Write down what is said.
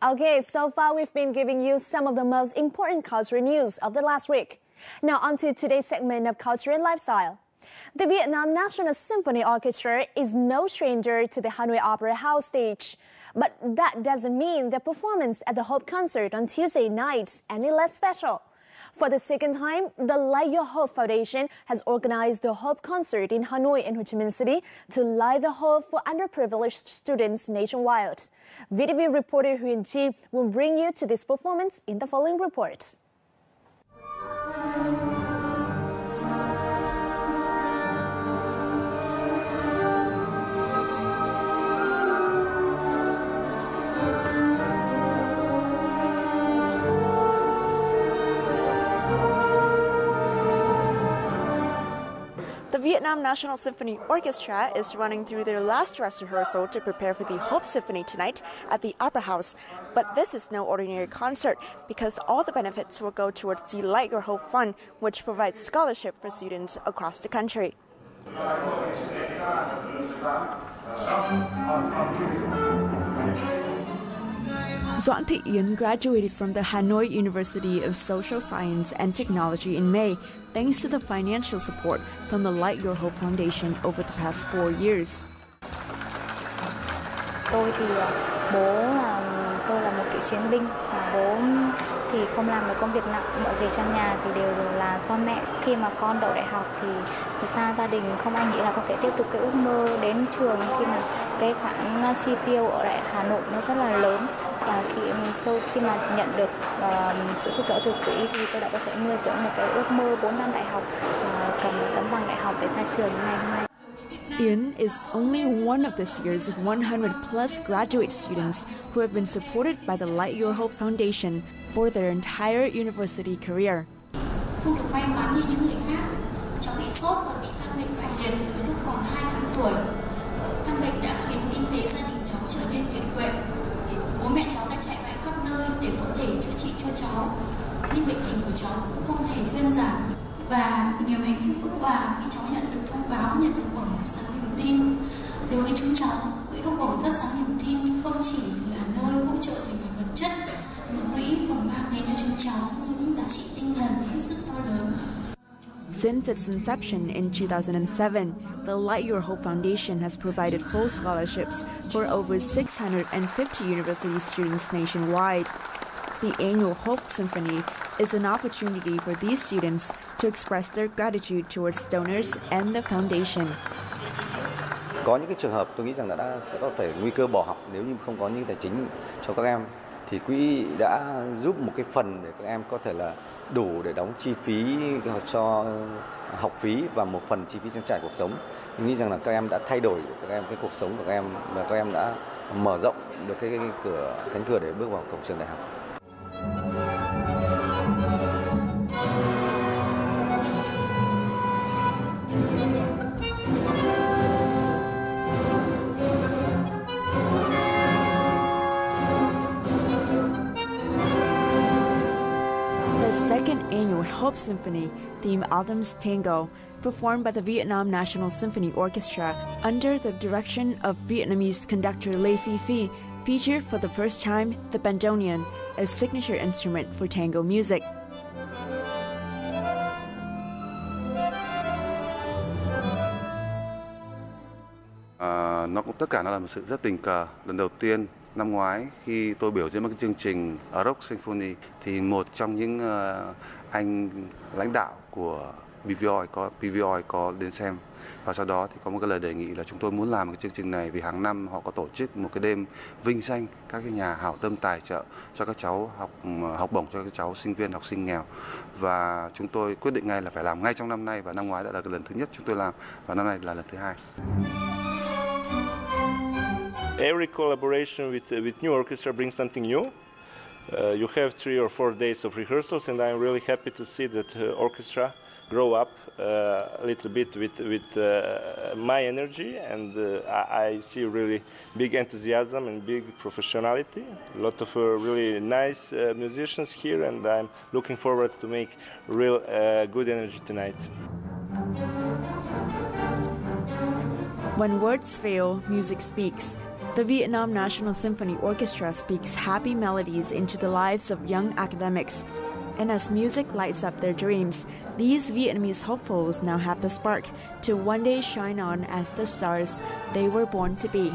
Okay, so far we've been giving you some of the most important cultural news of the last week. Now on to today's segment of culture and lifestyle. The Vietnam National Symphony Orchestra is no stranger to the Hanoi Opera House stage. But that doesn't mean the performance at the Hope concert on Tuesday night any less special. For the second time, the Light Your Hope Foundation has organized a Hope concert in Hanoi and Ho Chi Minh City to light the hope for underprivileged students nationwide. VTV reporter Huyền Chi will bring you to this performance in the following report. Vietnam National Symphony Orchestra is running through their last dress rehearsal to prepare for the Hope Symphony tonight at the Opera House. But this is no ordinary concert because all the benefits will go towards the Light Your Hope Fund, which provides scholarship for students across the country. Doãn Thị Yến graduated from the Hanoi University of Social Science and Technology in May thanks to the financial support from the Light Your Hope Foundation over the past four years. Tôi thì bố là chiến binh và bố thì không làm được công việc nặng mọi việc trong nhà thì đều là do mẹ khi mà con đậu đại học thì thực ra gia đình không ai nghĩ là có thể tiếp tục cái ước mơ đến trường khi mà cái khoản chi tiêu ở đại Hà Nội nó rất là lớn và khi tôi khi mà nhận được uh, sự giúp đỡ từ quỹ thì tôi đã có thể nuôi dưỡng một cái ước mơ 4 năm đại học uh, cầm tấm bằng đại học để ra trường như ngày hôm nay. Yến is only one of this year's 100 plus graduate students who have been supported by the Light Your Hope Foundation for their entire university career. Không được may mắn như những người khác, cháu bị sốt và bị căn bệnh bại liệt từ lúc còn 2 tháng tuổi. Căn bệnh đã khiến kinh tế gia đình cháu trở nên kiệt quệ. Bố mẹ cháu đã chạy khắp nơi để có thể chữa trị cho cháu. Nhưng bệnh tình của cháu cũng không hề thuyên giảm. Và niềm hạnh phúc vất vả khi cháu nhận được thông báo nhận được bổng sáng niềm tin. Đối với chúng cháu, quỹ học bổng thắp sáng niềm tin không chỉ là nơi hỗ trợ về mặt vật chất, mà quỹ còn mang đến cho chúng cháu những giá trị tinh thần hết sức to lớn. Since its inception in 2007, the Light Your Hope Foundation has provided full scholarships for over 650 university students nationwide. The annual Hope Symphony is an opportunity for these students to express their gratitude towards donors and the foundation. Có những cái trường hợp tôi nghĩ rằng là đã sẽ có phải nguy cơ bỏ học nếu như không có những tài chính cho các em thì quỹ đã giúp một cái phần để các em có thể là đủ để đóng chi phí cho học phí và một phần chi phí trang trải cuộc sống. Tôi nghĩ rằng là các em đã thay đổi các em cái cuộc sống của các em và các em đã mở rộng được cái, cái cửa cánh cửa để bước vào cổng trường đại học. Hope Symphony theme albums Tango, performed by the Vietnam National Symphony Orchestra under the direction of Vietnamese conductor Lê Phi Phi, featured for the first time the bandoneon, a signature instrument for tango music. À, nó cũng tất cả nó là một sự rất tình cờ. Lần đầu tiên năm ngoái khi tôi biểu diễn một cái chương trình ở Rock Symphony thì một trong những uh, anh lãnh đạo của PVOI có PVOI có đến xem và sau đó thì có một cái lời đề nghị là chúng tôi muốn làm một cái chương trình này vì hàng năm họ có tổ chức một cái đêm vinh danh các cái nhà hảo tâm tài trợ cho các cháu học ừ, học bổng cho các cháu sinh viên học sinh nghèo và chúng tôi quyết định ngay là phải làm ngay trong năm nay và năm ngoái đã là cái lần thứ nhất chúng tôi làm và năm nay là lần thứ hai. Every collaboration with uh, with new orchestra brings something new. Uh, you have three or four days of rehearsals, and I'm really happy to see that uh, orchestra grow up uh, a little bit with with uh, my energy, and uh, I, I see really big enthusiasm and big professionality. A lot of really nice musicians here, and I'm looking forward to make real good energy tonight. When words fail, music speaks. The Vietnam National Symphony Orchestra speaks happy melodies into the lives of young academics. And as music lights up their dreams, these Vietnamese hopefuls now have the spark to one day shine on as the stars they were born to be.